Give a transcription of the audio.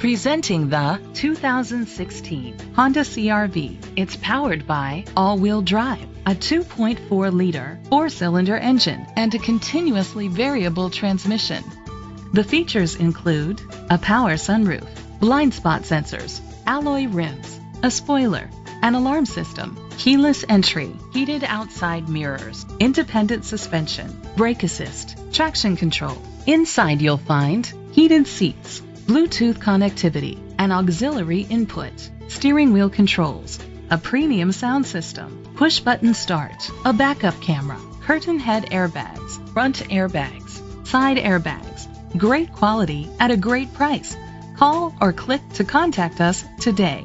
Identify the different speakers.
Speaker 1: Presenting the 2016 Honda CRV. It's powered by all-wheel drive, a 2.4-liter four-cylinder engine, and a continuously variable transmission. The features include a power sunroof, blind spot sensors, alloy rims, a spoiler, an alarm system, keyless entry, heated outside mirrors, independent suspension, brake assist, traction control. Inside you'll find heated seats, Bluetooth connectivity, an auxiliary input, steering wheel controls, a premium sound system, push button start, a backup camera, curtain head airbags, front airbags, side airbags. Great quality at a great price. Call or click to contact us today.